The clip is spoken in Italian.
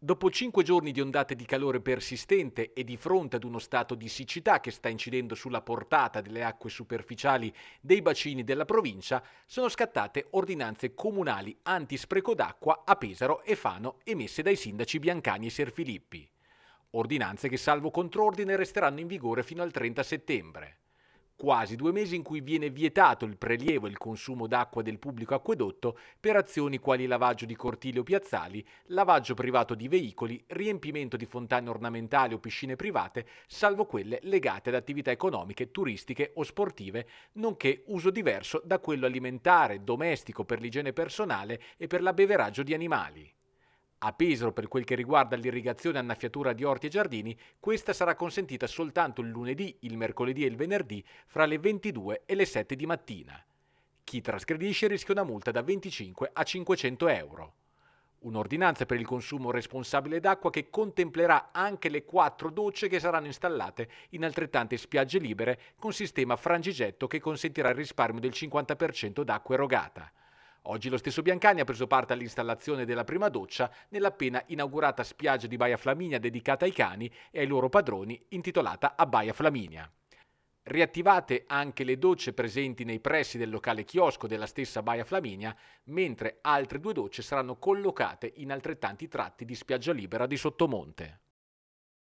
Dopo cinque giorni di ondate di calore persistente e di fronte ad uno stato di siccità che sta incidendo sulla portata delle acque superficiali dei bacini della provincia, sono scattate ordinanze comunali antispreco d'acqua a Pesaro e Fano emesse dai sindaci Biancani e Serfilippi. Ordinanze che salvo contrordine resteranno in vigore fino al 30 settembre quasi due mesi in cui viene vietato il prelievo e il consumo d'acqua del pubblico acquedotto per azioni quali lavaggio di cortili o piazzali, lavaggio privato di veicoli, riempimento di fontane ornamentali o piscine private, salvo quelle legate ad attività economiche, turistiche o sportive, nonché uso diverso da quello alimentare, domestico per l'igiene personale e per l'abbeveraggio di animali. A Pesaro, per quel che riguarda l'irrigazione e annaffiatura di orti e giardini, questa sarà consentita soltanto il lunedì, il mercoledì e il venerdì fra le 22 e le 7 di mattina. Chi trasgredisce rischia una multa da 25 a 500 euro. Un'ordinanza per il consumo responsabile d'acqua che contemplerà anche le quattro docce che saranno installate in altrettante spiagge libere con sistema frangigetto che consentirà il risparmio del 50% d'acqua erogata. Oggi lo stesso Biancani ha preso parte all'installazione della prima doccia nell'appena inaugurata spiaggia di Baia Flaminia dedicata ai cani e ai loro padroni, intitolata a Baia Flaminia. Riattivate anche le docce presenti nei pressi del locale chiosco della stessa Baia Flaminia, mentre altre due docce saranno collocate in altrettanti tratti di spiaggia libera di Sottomonte.